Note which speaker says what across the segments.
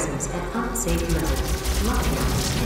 Speaker 1: presence at unsafe levels. Lockdown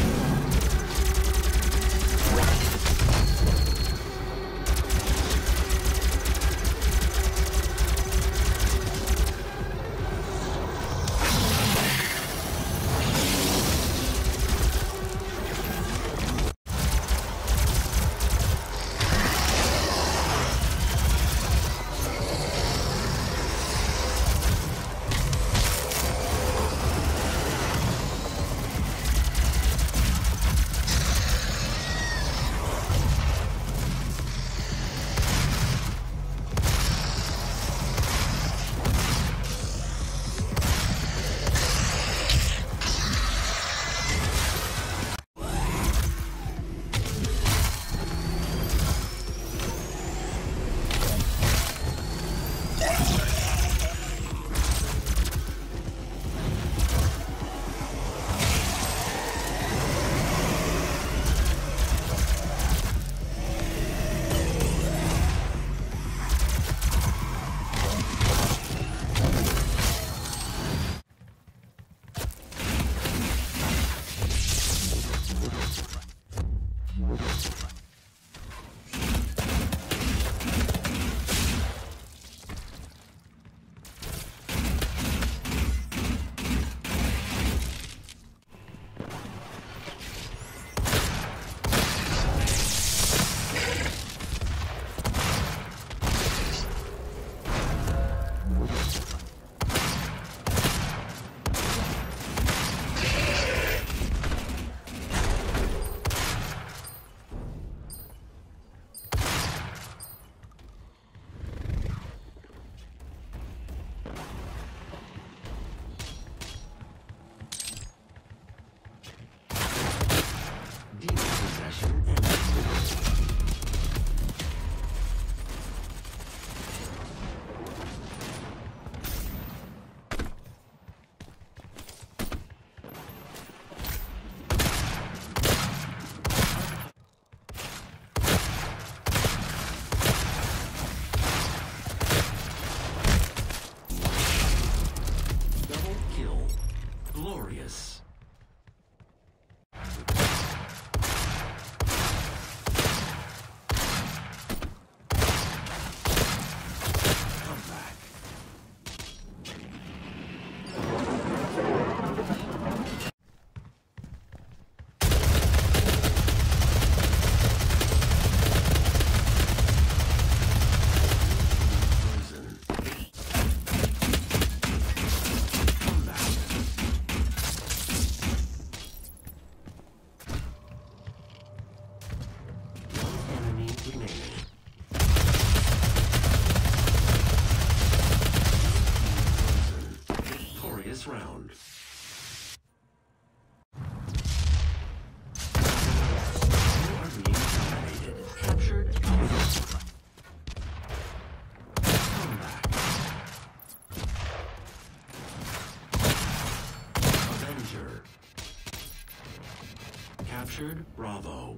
Speaker 2: Captured. Bravo.